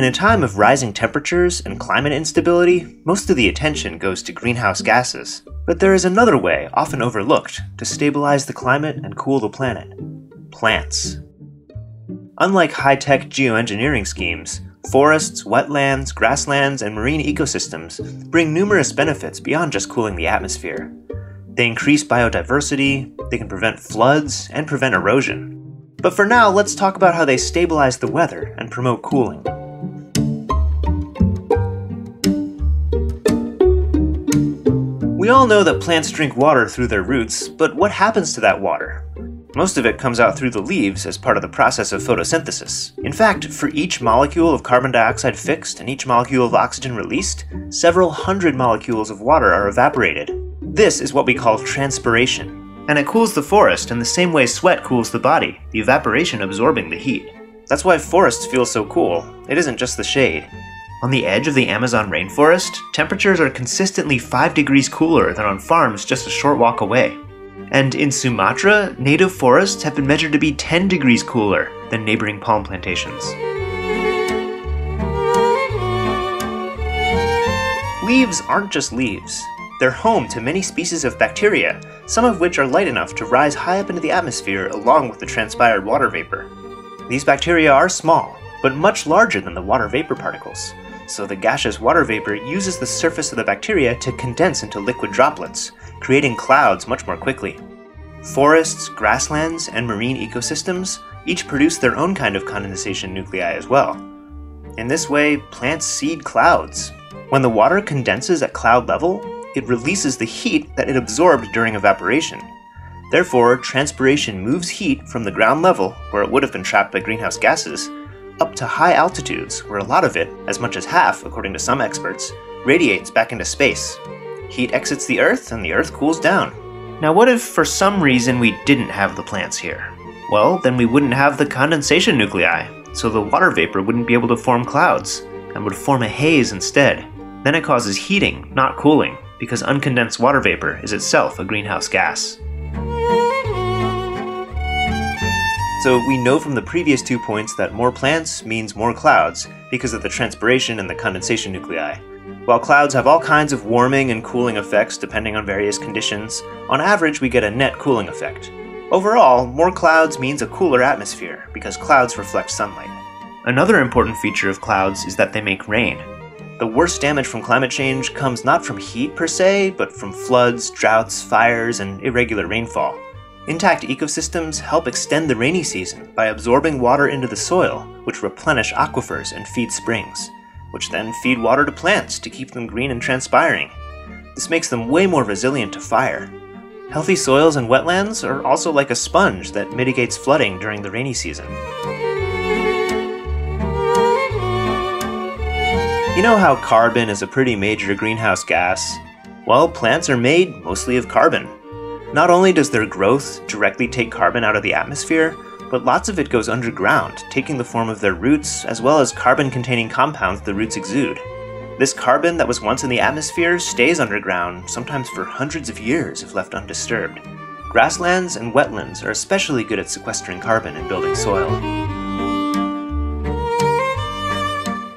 In a time of rising temperatures and climate instability, most of the attention goes to greenhouse gases. But there is another way, often overlooked, to stabilize the climate and cool the planet plants. Unlike high tech geoengineering schemes, forests, wetlands, grasslands, and marine ecosystems bring numerous benefits beyond just cooling the atmosphere. They increase biodiversity, they can prevent floods, and prevent erosion. But for now, let's talk about how they stabilize the weather and promote cooling. We all know that plants drink water through their roots, but what happens to that water? Most of it comes out through the leaves as part of the process of photosynthesis. In fact, for each molecule of carbon dioxide fixed and each molecule of oxygen released, several hundred molecules of water are evaporated. This is what we call transpiration. And it cools the forest in the same way sweat cools the body, the evaporation absorbing the heat. That's why forests feel so cool. It isn't just the shade. On the edge of the Amazon rainforest, temperatures are consistently 5 degrees cooler than on farms just a short walk away. And in Sumatra, native forests have been measured to be 10 degrees cooler than neighboring palm plantations. Leaves aren't just leaves. They're home to many species of bacteria, some of which are light enough to rise high up into the atmosphere along with the transpired water vapor. These bacteria are small, but much larger than the water vapor particles so the gaseous water vapor uses the surface of the bacteria to condense into liquid droplets, creating clouds much more quickly. Forests, grasslands, and marine ecosystems each produce their own kind of condensation nuclei as well. In this way, plants seed clouds. When the water condenses at cloud level, it releases the heat that it absorbed during evaporation. Therefore, transpiration moves heat from the ground level, where it would have been trapped by greenhouse gases, up to high altitudes, where a lot of it, as much as half according to some experts, radiates back into space. Heat exits the Earth and the Earth cools down. Now, what if for some reason we didn't have the plants here? Well, then we wouldn't have the condensation nuclei, so the water vapor wouldn't be able to form clouds, and would form a haze instead. Then it causes heating, not cooling, because uncondensed water vapor is itself a greenhouse gas. So we know from the previous two points that more plants means more clouds because of the transpiration and the condensation nuclei. While clouds have all kinds of warming and cooling effects depending on various conditions, on average we get a net cooling effect. Overall, more clouds means a cooler atmosphere because clouds reflect sunlight. Another important feature of clouds is that they make rain. The worst damage from climate change comes not from heat per se, but from floods, droughts, fires, and irregular rainfall. Intact ecosystems help extend the rainy season by absorbing water into the soil, which replenish aquifers and feed springs, which then feed water to plants to keep them green and transpiring. This makes them way more resilient to fire. Healthy soils and wetlands are also like a sponge that mitigates flooding during the rainy season. You know how carbon is a pretty major greenhouse gas? Well, plants are made mostly of carbon, not only does their growth directly take carbon out of the atmosphere, but lots of it goes underground, taking the form of their roots as well as carbon containing compounds the roots exude. This carbon that was once in the atmosphere stays underground, sometimes for hundreds of years if left undisturbed. Grasslands and wetlands are especially good at sequestering carbon and building soil.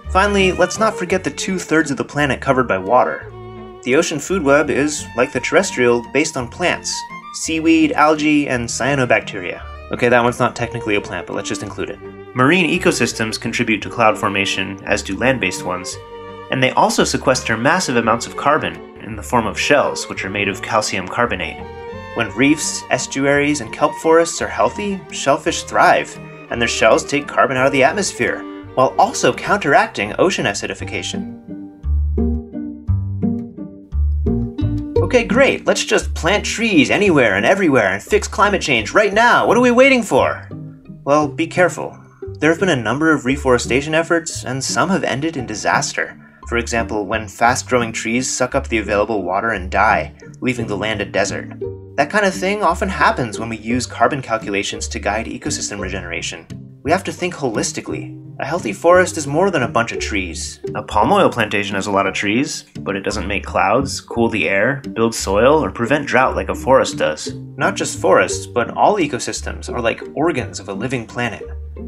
Finally, let's not forget the two thirds of the planet covered by water. The ocean food web is, like the terrestrial, based on plants seaweed, algae, and cyanobacteria. Okay, that one's not technically a plant, but let's just include it. Marine ecosystems contribute to cloud formation, as do land based ones, and they also sequester massive amounts of carbon in the form of shells, which are made of calcium carbonate. When reefs, estuaries, and kelp forests are healthy, shellfish thrive, and their shells take carbon out of the atmosphere, while also counteracting ocean acidification. Okay, great. Let's just plant trees anywhere and everywhere and fix climate change right now. What are we waiting for? Well, be careful. There have been a number of reforestation efforts, and some have ended in disaster. For example, when fast growing trees suck up the available water and die, leaving the land a desert. That kind of thing often happens when we use carbon calculations to guide ecosystem regeneration. We have to think holistically, a healthy forest is more than a bunch of trees. A palm oil plantation has a lot of trees, but it doesn't make clouds, cool the air, build soil, or prevent drought like a forest does. Not just forests, but all ecosystems are like organs of a living planet.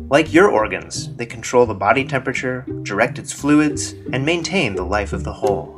Like your organs, they control the body temperature, direct its fluids, and maintain the life of the whole.